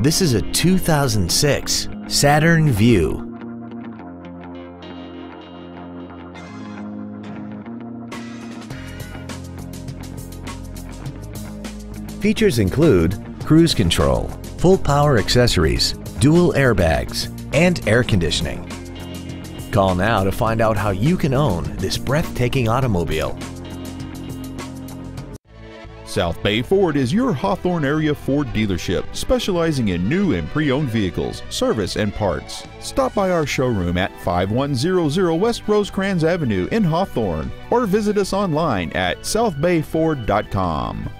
This is a 2006 Saturn Vue. Features include cruise control, full power accessories, dual airbags, and air conditioning. Call now to find out how you can own this breathtaking automobile. South Bay Ford is your Hawthorne area Ford dealership, specializing in new and pre-owned vehicles, service, and parts. Stop by our showroom at 5100 West Rosecrans Avenue in Hawthorne or visit us online at southbayford.com.